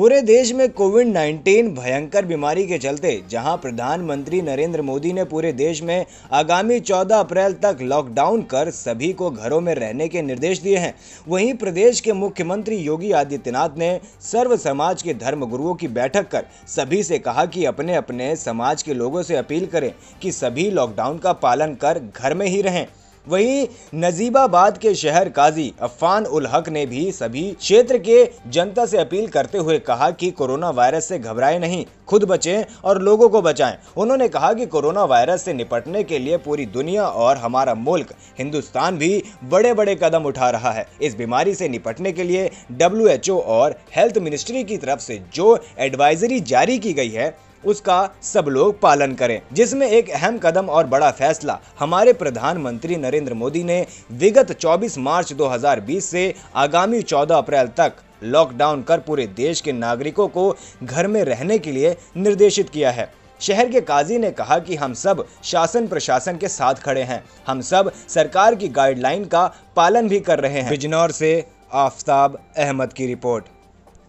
पूरे देश में कोविड 19 भयंकर बीमारी के चलते, जहाँ प्रधानमंत्री नरेंद्र मोदी ने पूरे देश में आगामी 14 अप्रैल तक लॉकडाउन कर सभी को घरों में रहने के निर्देश दिए हैं, वहीं प्रदेश के मुख्यमंत्री योगी आदित्यनाथ ने सर्व समाज के धर्म गुरुओं की बैठक कर सभी से कहा कि अपने अपने समाज के लोगों से अपील करें कि सभी लॉकडाउन का पालन कर घर में ही रहें। वहीं नजीबाबाद के शहर काजी अफान उल हक ने भी सभी क्षेत्र के जनता से अपील करते हुए कहा कि कोरोना वायरस से घबराए नहीं, खुद बचें और लोगों को बचाएँ। उन्होंने कहा कि कोरोना वायरस से निपटने के लिए पूरी दुनिया और हमारा मुल्क, हिंदुस्तान भी बड़े बड़े कदम उठा रहा है। इस बीमारी से निपटने के लिए डब्ल्यूएचओ और हेल्थ मिनिस्ट्री की तरफ़ से जो एडवाइजरी जारी की गई है उसका सब लोग पालन करें। जिसमें एक अहम कदम और बड़ा फैसला हमारे प्रधानमंत्री नरेंद्र मोदी ने विगत 24 मार्च 2020 से आगामी 14 अप्रैल तक लॉकडाउन कर पूरे देश के नागरिकों को घर में रहने के लिए निर्देशित किया है। शहर के काजी ने कहा कि हम सब शासन प्रशासन के साथ खड़े हैं। हम सब सरकार की गाइडलाइन का पालन भी कर रहे हैं। बिजनौर से आफ्ताब अहमद की रिपोर्ट।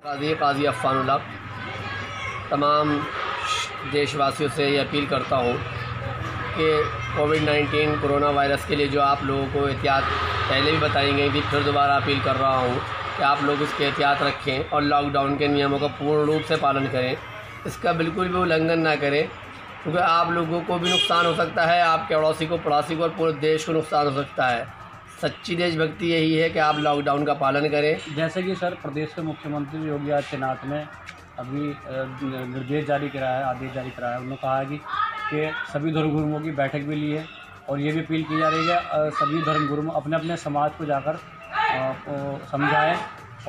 काजी काजी तमाम देशवासियों से ये अपील करता हूँ कि कोविड 19 कोरोना वायरस के लिए जो आप लोगों को एहतियात पहले भी बताई गई थी, फिर दोबारा अपील कर रहा हूँ कि आप लोग इसके एहतियात रखें और लॉकडाउन के नियमों का पूर्ण रूप से पालन करें। इसका बिल्कुल भी उल्लंघन ना करें, क्योंकि आप लोगों को भी नुकसान हो सकता है, आपके अड़ोसी को, पड़ोसी को और पूरे देश को नुकसान हो सकता है। सच्ची देशभक्ति यही है कि आप लॉकडाउन का पालन करें। जैसे कि सर, प्रदेश के मुख्यमंत्री योगी आदित्यनाथ ने अभी निर्देश जारी कराया है, आदेश जारी कराया है। उन्होंने कहा है कि कि सभी धर्मगुरुओं की बैठक भी ली है और ये भी अपील की जा रही है सभी धर्मगुरु अपने अपने समाज को जाकर समझाएँ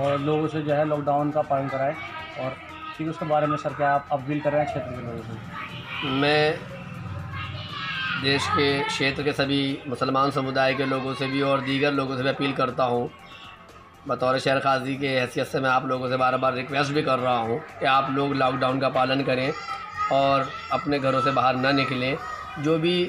और लोगों से जो है लॉकडाउन का पालन कराएँ और ठीक उसके बारे में सर, क्या आप अपील कर रहे हैं क्षेत्र के लोगों से? मैं देश के क्षेत्र के सभी मुसलमान समुदाय के लोगों से भी और दीगर लोगों से भी अपील करता हूँ बतौर शहर खाजी के हैसियत से मैं आप लोगों से बार बार रिक्वेस्ट भी कर रहा हूँ कि आप लोग लॉकडाउन का पालन करें और अपने घरों से बाहर ना निकलें। जो भी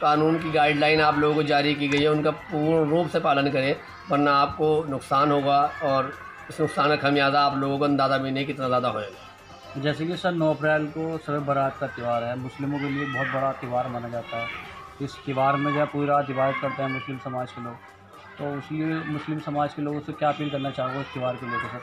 कानून की गाइडलाइन आप लोगों को जारी की गई है, उनका पूर्ण रूप से पालन करें, वरना आपको नुकसान होगा और इस नुकसान का खमियाजा आप लोगों को अंदाज़ा भी नहीं कितना ज़्यादा होएगा। जैसे कि सर, नौ अप्रैल को शब बारात का त्यौहार है। मुस्लिमों के लिए बहुत बड़ा त्यौहार माना जाता है। इस त्यौहार में जो पूरी रात इबादत करते हैं मुस्लिम समाज के लोग तो इसलिए मुस्लिम समाज के लोगों से क्या अपील करना चाहोगे इस त्यौहार को लेकर सर?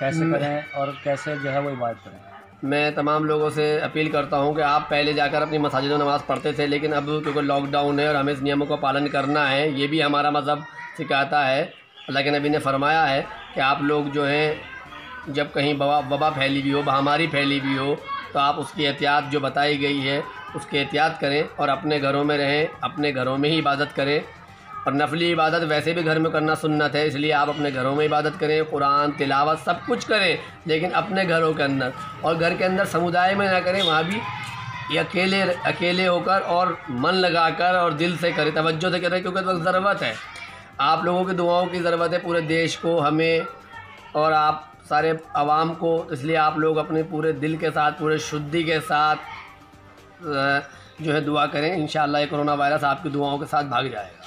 कैसे करें और कैसे जो है वो इबादत करें? मैं तमाम लोगों से अपील करता हूँ कि आप पहले जाकर अपनी मसाजिद में नमाज़ पढ़ते थे लेकिन अब क्योंकि लॉकडाउन है और हमें इस नियमों का पालन करना है ये भी हमारा मज़हब सिखाता है। अल्लाह के नबी ने फरमाया है कि आप लोग जो हैं जब कहीं वबा वबा फैली हुई हो महामारी फैली हुई हो तो आप उसकी एहतियात जो बताई गई है उसकी एहतियात करें और अपने घरों में रहें अपने घरों में ही इबादत करें। और नफली इबादत वैसे भी घर में करना सुन्नत है, इसलिए आप अपने घरों में इबादत करें, कुरान, तिलावत सब कुछ करें, लेकिन अपने घरों के अंदर और घर के अंदर समुदाय में ना करें, वहाँ भी ये अकेले अकेले होकर और मन लगाकर और दिल से करें, तवज्जो से करें, क्योंकि तो ज़रूरत है। आप लोगों की दुआओं की ज़रूरत है, पूरे देश को, हमें और आप सारे आवाम को, इसलिए आप लोग अपने पूरे दिल के साथ, पूरे शुद्धि के साथ जो है दुआ करें इन कोरोना वायरस आपकी दुआओं के साथ भाग जाएगा।